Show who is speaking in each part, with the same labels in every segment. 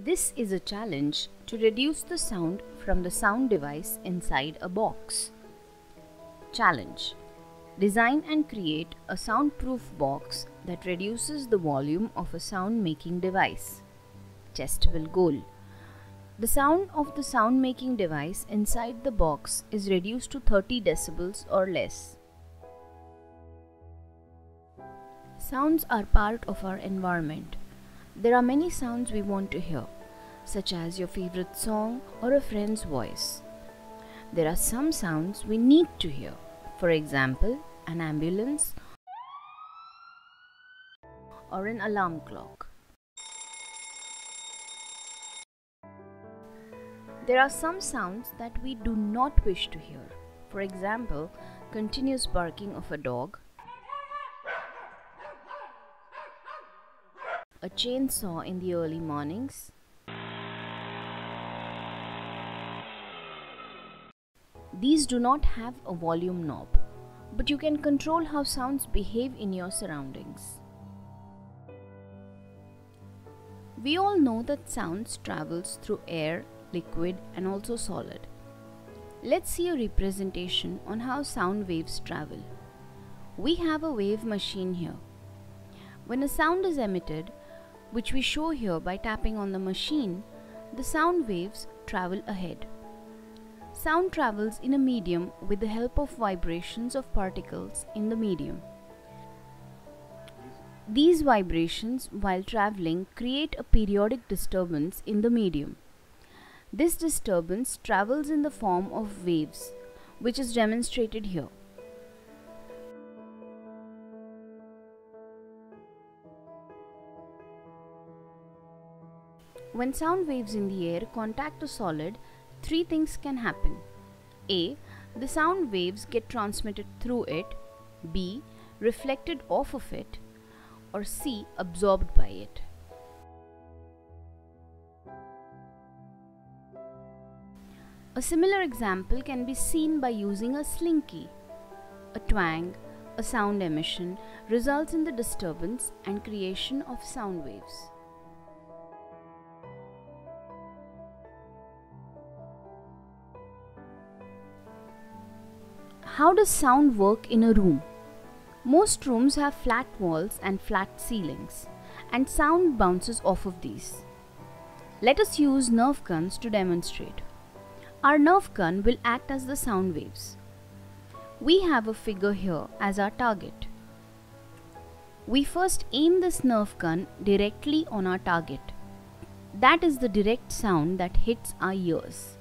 Speaker 1: This is a challenge to reduce the sound from the sound device inside a box. Challenge Design and create a soundproof box that reduces the volume of a sound making device. Testable goal The sound of the sound making device inside the box is reduced to 30 decibels or less. Sounds are part of our environment. There are many sounds we want to hear, such as your favorite song or a friend's voice. There are some sounds we need to hear, for example, an ambulance or an alarm clock. There are some sounds that we do not wish to hear, for example, continuous barking of a dog a chainsaw in the early mornings, These do not have a volume knob, but you can control how sounds behave in your surroundings. We all know that sounds travels through air, liquid and also solid. Let's see a representation on how sound waves travel. We have a wave machine here. When a sound is emitted, which we show here by tapping on the machine, the sound waves travel ahead. Sound travels in a medium with the help of vibrations of particles in the medium. These vibrations, while traveling, create a periodic disturbance in the medium. This disturbance travels in the form of waves, which is demonstrated here. When sound waves in the air contact a solid, three things can happen. A. The sound waves get transmitted through it. B. Reflected off of it. Or C. Absorbed by it. A similar example can be seen by using a slinky. A twang, a sound emission, results in the disturbance and creation of sound waves. How does sound work in a room? Most rooms have flat walls and flat ceilings, and sound bounces off of these. Let us use Nerf guns to demonstrate. Our Nerf gun will act as the sound waves. We have a figure here as our target. We first aim this Nerf gun directly on our target. That is the direct sound that hits our ears.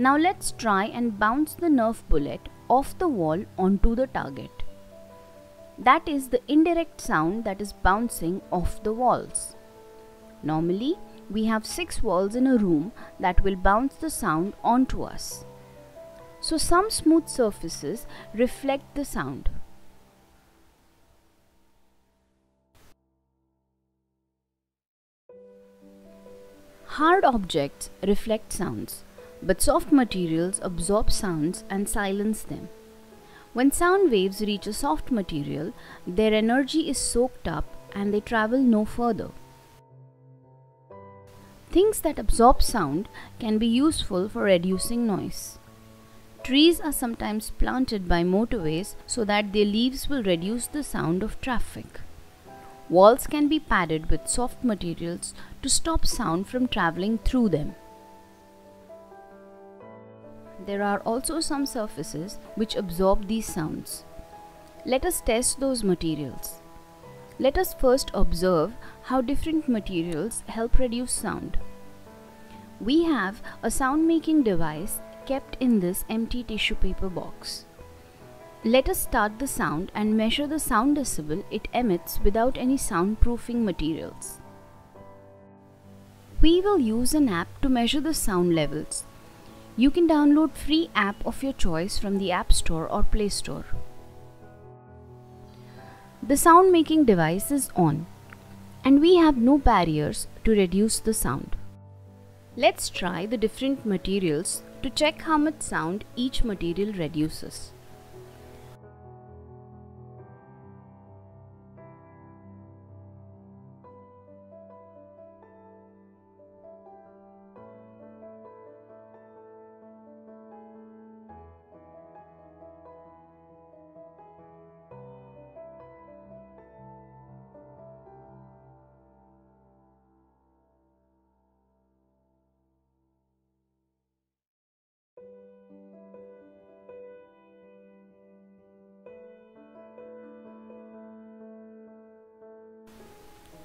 Speaker 1: Now let's try and bounce the Nerf bullet off the wall onto the target. That is the indirect sound that is bouncing off the walls. Normally, we have 6 walls in a room that will bounce the sound onto us. So some smooth surfaces reflect the sound. Hard objects reflect sounds but soft materials absorb sounds and silence them. When sound waves reach a soft material, their energy is soaked up and they travel no further. Things that absorb sound can be useful for reducing noise. Trees are sometimes planted by motorways so that their leaves will reduce the sound of traffic. Walls can be padded with soft materials to stop sound from traveling through them. There are also some surfaces which absorb these sounds. Let us test those materials. Let us first observe how different materials help reduce sound. We have a sound making device kept in this empty tissue paper box. Let us start the sound and measure the sound decibel it emits without any soundproofing materials. We will use an app to measure the sound levels you can download free app of your choice from the App Store or Play Store. The sound making device is on and we have no barriers to reduce the sound. Let's try the different materials to check how much sound each material reduces.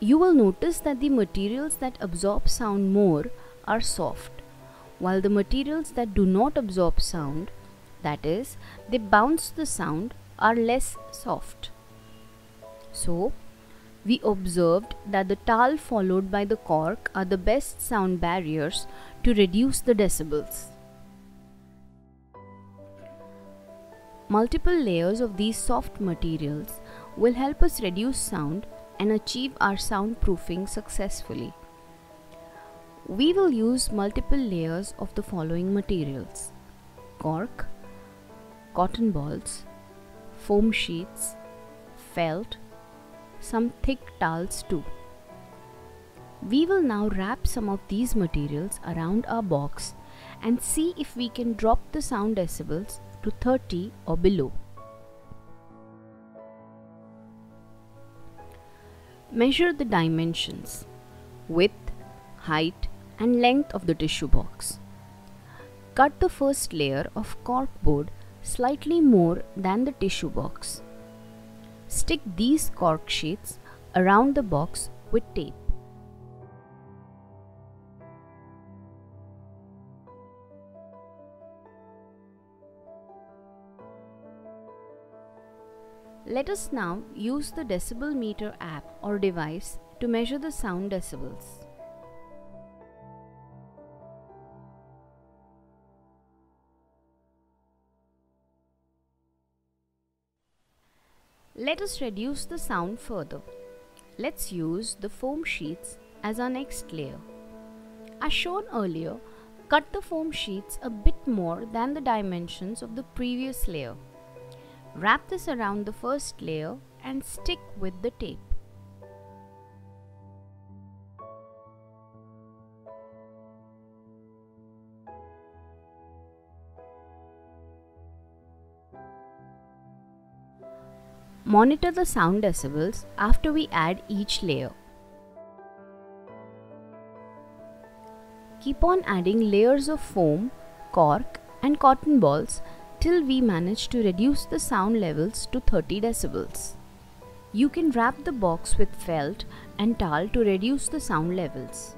Speaker 1: You will notice that the materials that absorb sound more are soft, while the materials that do not absorb sound, that is, they bounce the sound, are less soft. So, we observed that the towel followed by the cork are the best sound barriers to reduce the decibels. Multiple layers of these soft materials will help us reduce sound and achieve our soundproofing successfully. We will use multiple layers of the following materials cork, cotton balls, foam sheets, felt, some thick towels too. We will now wrap some of these materials around our box and see if we can drop the sound decibels to 30 or below. Measure the dimensions, width, height and length of the tissue box. Cut the first layer of cork board slightly more than the tissue box. Stick these cork sheets around the box with tape. Let us now use the decibel meter app or device to measure the sound decibels. Let us reduce the sound further. Let's use the foam sheets as our next layer. As shown earlier, cut the foam sheets a bit more than the dimensions of the previous layer. Wrap this around the first layer and stick with the tape. Monitor the sound decibels after we add each layer. Keep on adding layers of foam, cork and cotton balls till we manage to reduce the sound levels to 30 decibels. You can wrap the box with felt and towel to reduce the sound levels.